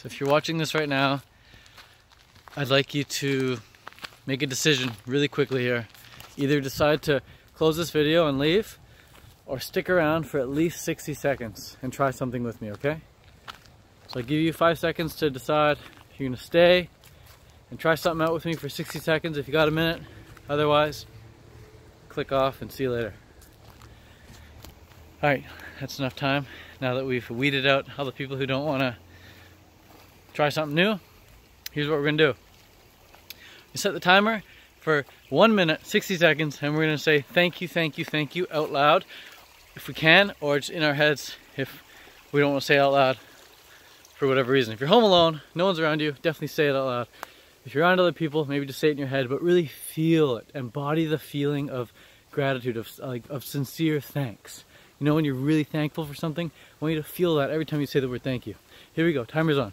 So if you're watching this right now, I'd like you to make a decision really quickly here. Either decide to close this video and leave, or stick around for at least 60 seconds and try something with me, okay? So I give you five seconds to decide if you're gonna stay and try something out with me for 60 seconds if you got a minute. Otherwise, click off and see you later. All right, that's enough time. Now that we've weeded out all the people who don't wanna try something new, here's what we're gonna do. You set the timer for one minute, 60 seconds, and we're gonna say thank you, thank you, thank you out loud if we can, or just in our heads if we don't want to say it out loud for whatever reason. If you're home alone, no one's around you, definitely say it out loud. If you're around other people, maybe just say it in your head, but really feel it. Embody the feeling of gratitude, of, like, of sincere thanks. You know, when you're really thankful for something, I want you to feel that every time you say the word thank you. Here we go, timer's on.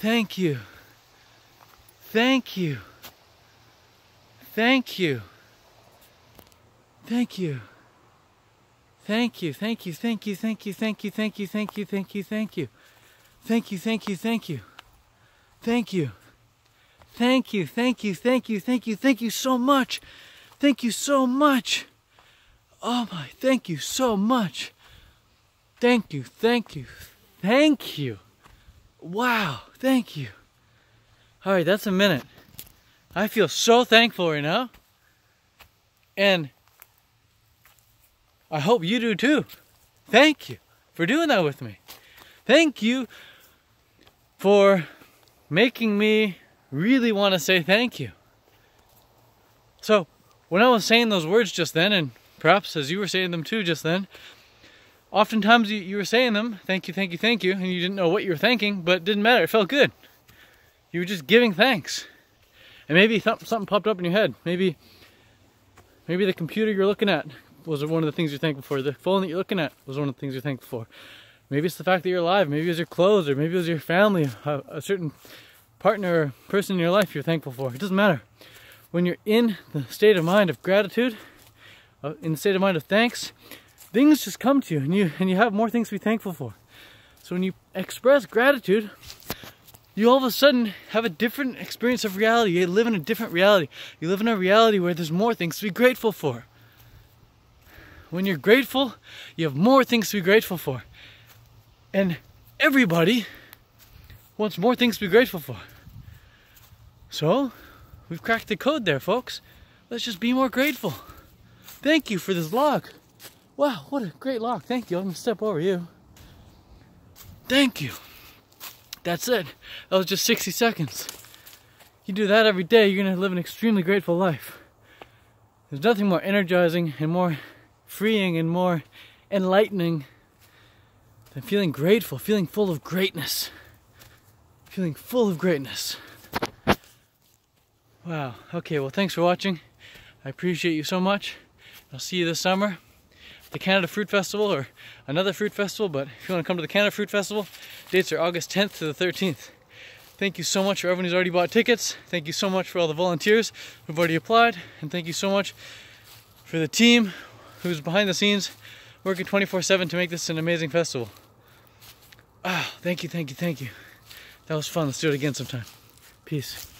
Thank you. Thank you. Thank you. Thank you. Thank you, thank you, thank you, thank you, thank you, thank you, thank you, thank you, thank you. Thank you, thank you, thank you. Thank you. Thank you, thank you, thank you, thank you, thank you so much. Thank you so much. Oh my, thank you so much. Thank you, thank you, thank you. Wow, thank you. All right, that's a minute. I feel so thankful right now. And I hope you do too. Thank you for doing that with me. Thank you for making me really want to say thank you. So, when I was saying those words just then, and perhaps as you were saying them too just then, oftentimes you, you were saying them, thank you, thank you, thank you, and you didn't know what you were thanking, but it didn't matter. It felt good. You were just giving thanks. And maybe something popped up in your head. Maybe maybe the computer you're looking at was one of the things you're thankful for. The phone that you're looking at was one of the things you're thankful for. Maybe it's the fact that you're alive. Maybe it was your clothes, or maybe it was your family, a, a certain partner or person in your life you're thankful for. It doesn't matter. When you're in the state of mind of gratitude, uh, in the state of mind of thanks, things just come to you, and you and you have more things to be thankful for. So when you express gratitude, you all of a sudden have a different experience of reality. You live in a different reality. You live in a reality where there's more things to be grateful for. When you're grateful, you have more things to be grateful for. And everybody wants more things to be grateful for. So, we've cracked the code there, folks. Let's just be more grateful. Thank you for this log. Wow, what a great lock. Thank you. I'm to step over you. Thank you. That's it. That was just 60 seconds. You do that every day, you're going to live an extremely grateful life. There's nothing more energizing and more freeing and more enlightening than feeling grateful, feeling full of greatness. Feeling full of greatness. Wow. Okay, well, thanks for watching. I appreciate you so much. I'll see you this summer the Canada Fruit Festival or another fruit festival, but if you want to come to the Canada Fruit Festival, dates are August 10th to the 13th. Thank you so much for everyone who's already bought tickets. Thank you so much for all the volunteers who've already applied. And thank you so much for the team who's behind the scenes working 24-7 to make this an amazing festival. Ah, thank you, thank you, thank you. That was fun. Let's do it again sometime. Peace.